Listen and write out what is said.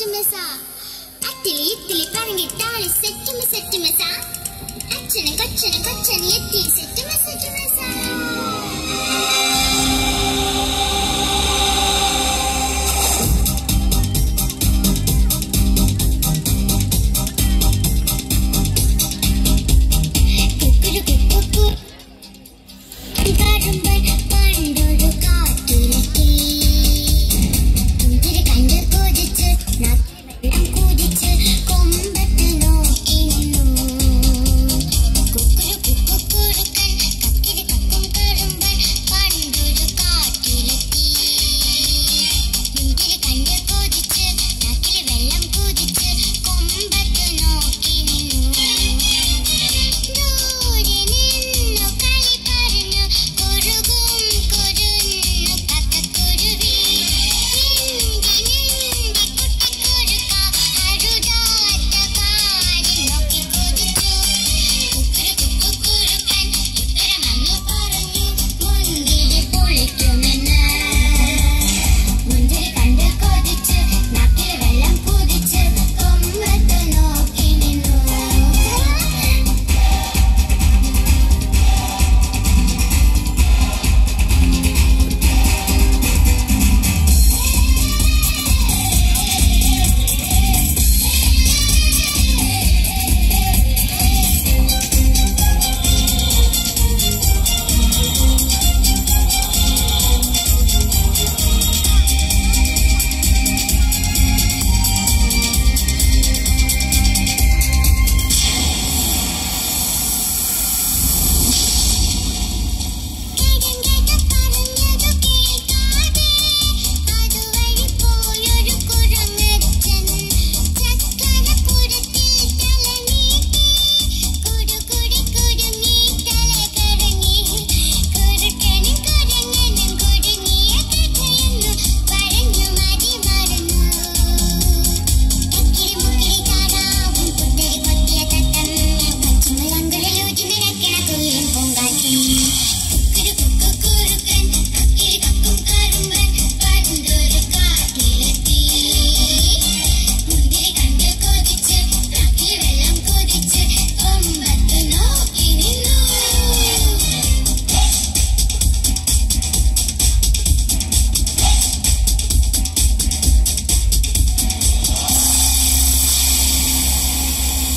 सच में सा అత్తిలి ఇత్తిలి పరంగి తాళి సెట్టు మి సెట్టు మి సా అచ్చన కచ్చన కచ్చని ఎత్తి సెట్టు మి సెట్టు మి సా பாடுங்கள் பாண்டோடு